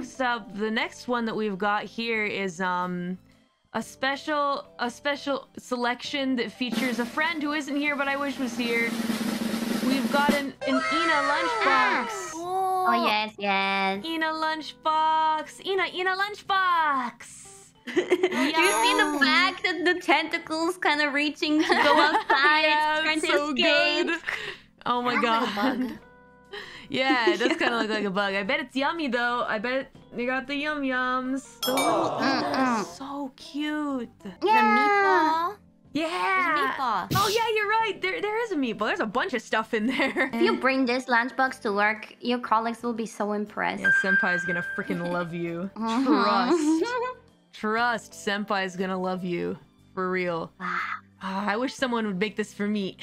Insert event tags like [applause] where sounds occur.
next up, the next one that we've got here is um a special a special selection that features a friend who isn't here but I wish was here. We've got an, an Ina lunchbox. Oh yes, yes. Ina lunchbox. Ina Ina lunchbox. Do [laughs] you see the back, the, the tentacles kind of reaching to go [laughs] outside, yeah, trying to so escape? good. Oh my Sounds like a god. Bug. yeah, it does [laughs] kind of look like a bug. I bet it's yummy though. I bet they got the yum yums. The little Mm-mm. so cute. The meatball. There's a Yeah. meatball. Oh yeah, you're right. There there is a meatball. There's a bunch of stuff in there. If you [laughs] bring this lunchbox to work, your colleagues will be so impressed. Yeah, Senpai's gonna freaking love you. Mhm. [laughs] Trust. Trust, Senpai's gonna love you. For real. Wow. Ah, I wish someone would make this for me.